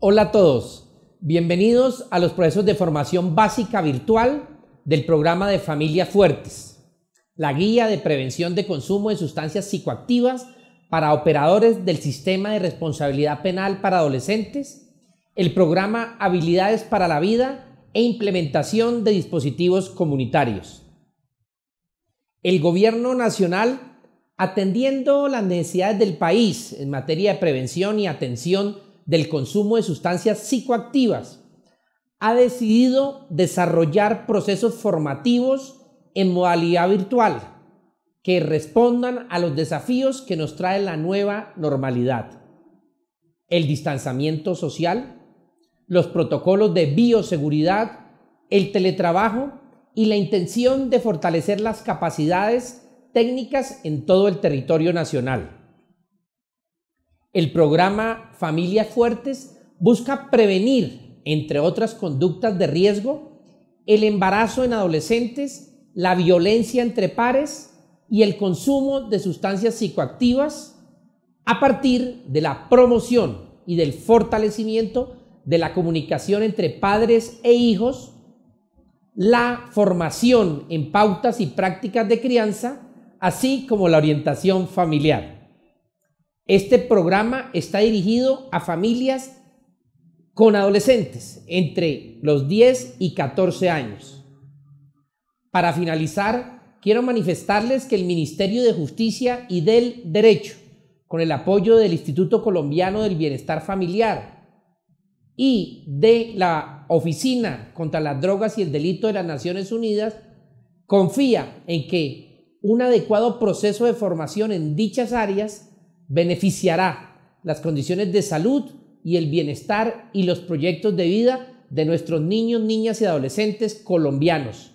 Hola a todos, bienvenidos a los procesos de formación básica virtual del programa de Familias Fuertes, la guía de prevención de consumo de sustancias psicoactivas para operadores del sistema de responsabilidad penal para adolescentes, el programa Habilidades para la Vida e implementación de dispositivos comunitarios. El Gobierno Nacional, atendiendo las necesidades del país en materia de prevención y atención del consumo de sustancias psicoactivas, ha decidido desarrollar procesos formativos en modalidad virtual que respondan a los desafíos que nos trae la nueva normalidad. El distanciamiento social, los protocolos de bioseguridad, el teletrabajo y la intención de fortalecer las capacidades técnicas en todo el territorio nacional. El programa Familias Fuertes busca prevenir, entre otras conductas de riesgo, el embarazo en adolescentes, la violencia entre pares y el consumo de sustancias psicoactivas a partir de la promoción y del fortalecimiento de la comunicación entre padres e hijos, la formación en pautas y prácticas de crianza, así como la orientación familiar. Este programa está dirigido a familias con adolescentes entre los 10 y 14 años. Para finalizar, quiero manifestarles que el Ministerio de Justicia y del Derecho, con el apoyo del Instituto Colombiano del Bienestar Familiar y de la Oficina contra las Drogas y el Delito de las Naciones Unidas, confía en que un adecuado proceso de formación en dichas áreas beneficiará las condiciones de salud y el bienestar y los proyectos de vida de nuestros niños, niñas y adolescentes colombianos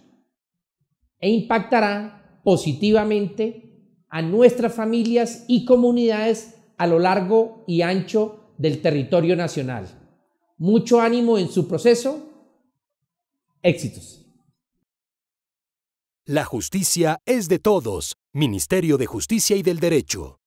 e impactará positivamente a nuestras familias y comunidades a lo largo y ancho del territorio nacional. Mucho ánimo en su proceso. Éxitos. La justicia es de todos. Ministerio de Justicia y del Derecho.